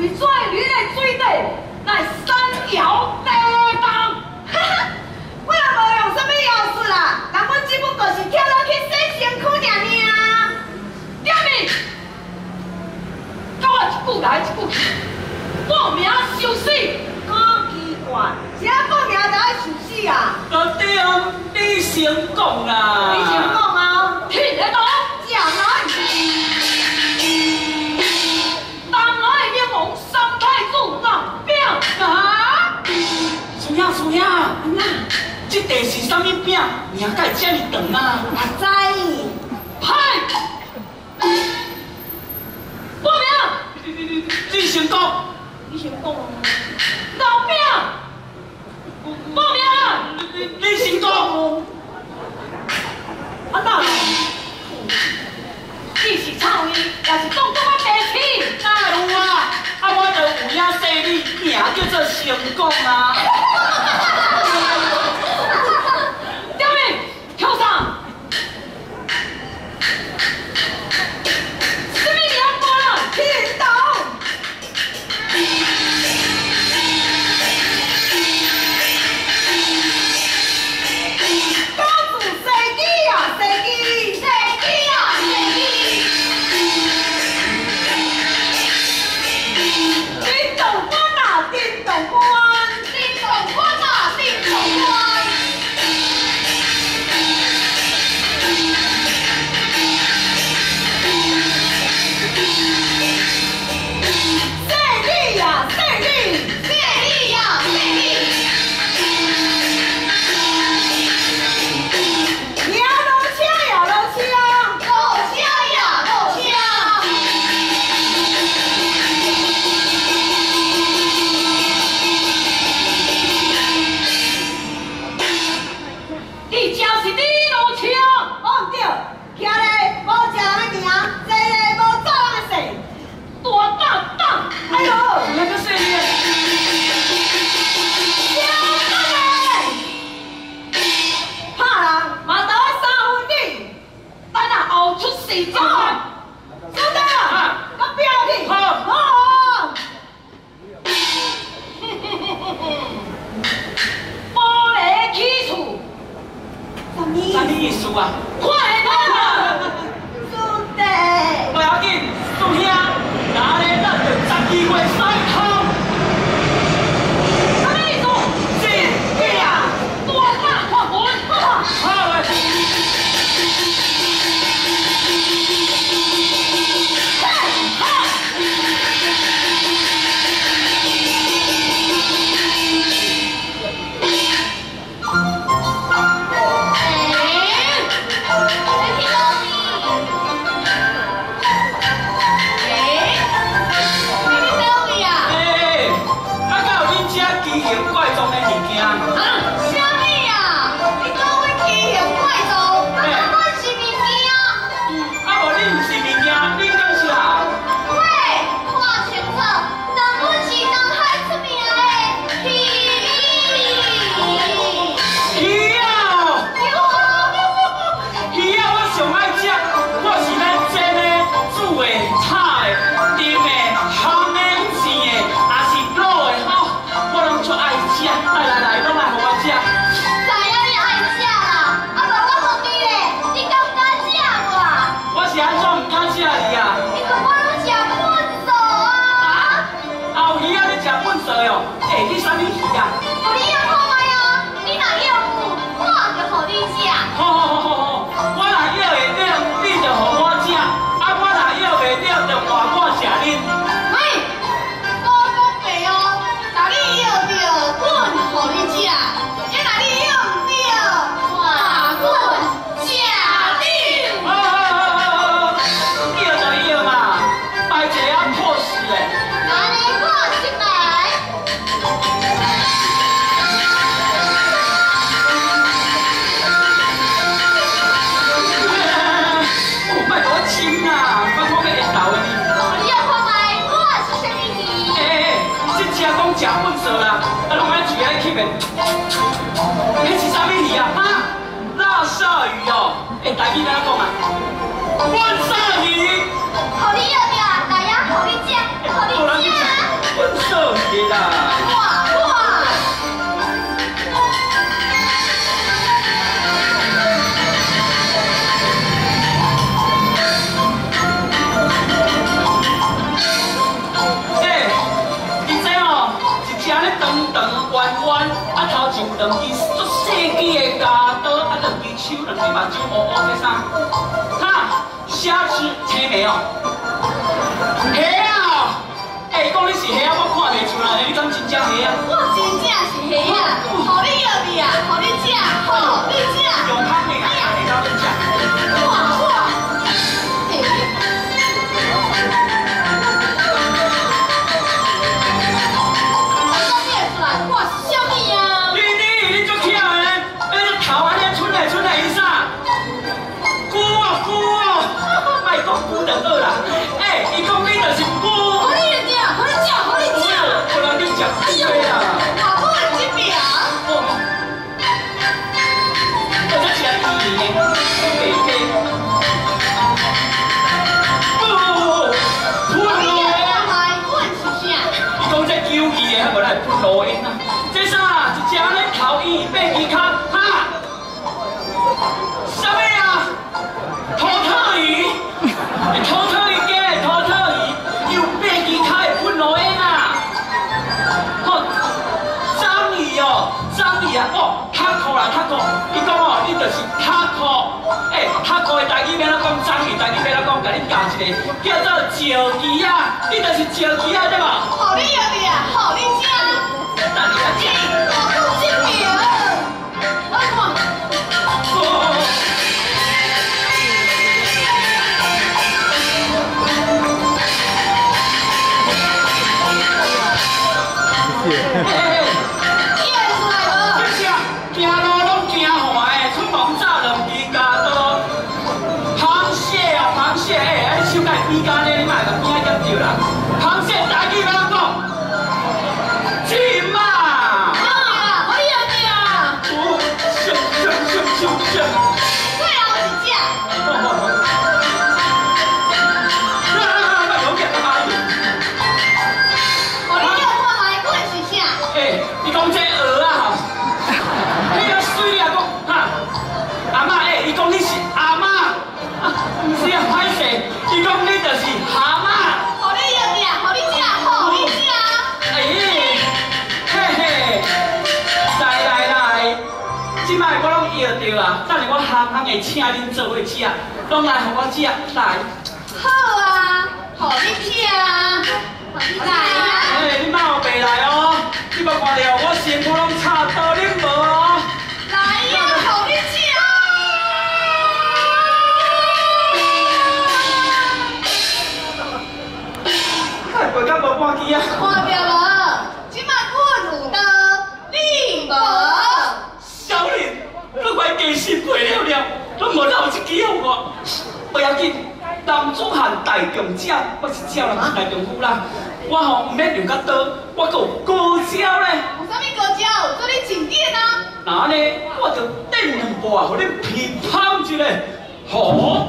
你最爱是啥物饼，名介这么长啊？阿仔，嗨，报名，你你先讲，你先啊，老饼，报名，你你你先讲，阿大，你是臭鱼，也是当我白痴？哪有啊？阿，我着有影说你名叫做成功啊。啊，哇！来，听阿公讲啊，我生你，好厉害的啊，大爷，好认真，好厉。弯弯，啊头前有两只做手机的牙刀，啊两只手，两只目睭乌乌的啥？哈，虾吃青梅哦？虾啊？会讲你是虾啊？我看袂出来，你敢真正虾啊？我真正是虾啊！互你赢你啊！互你吃！好啦，哎，伊讲你就是富。叫做招妓啊，你就是招妓啊，对吧？好厉害你啊，好厉害。liberado. 会请恁做伙食，拢来互我食，来。好啊，好你请，来啊。哎，男子汉大将者，我是招人大将夫啦。我好唔免用较多，我阁高招咧。有啥物高招？做你前几啊？那呢，我就顶两步啊，给你劈跑一下，好、